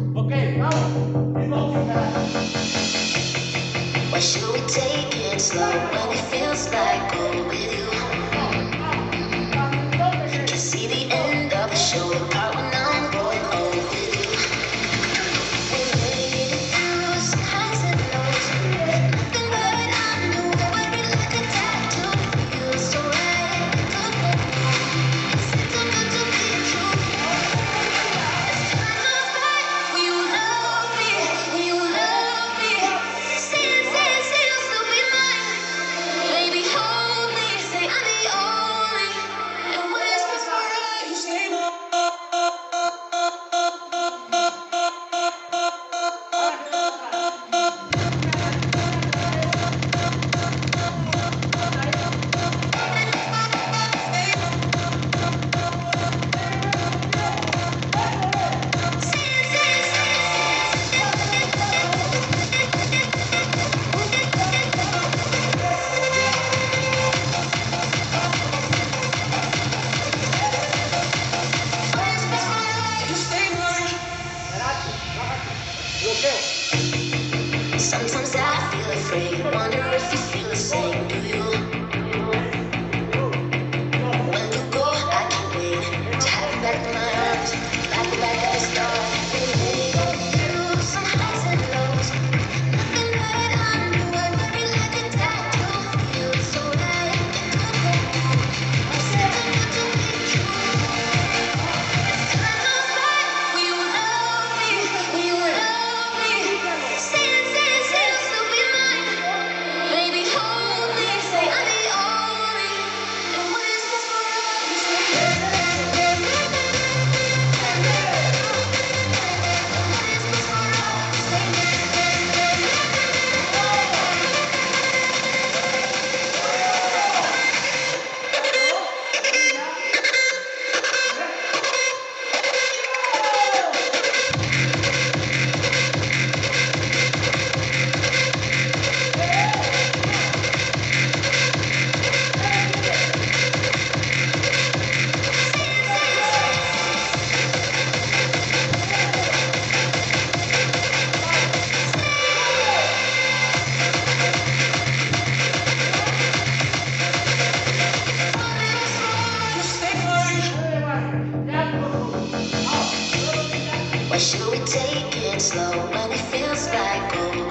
Okay, now invoking that. Why should we take it slow when it feels like going with you? should we take it slow when it feels like gold?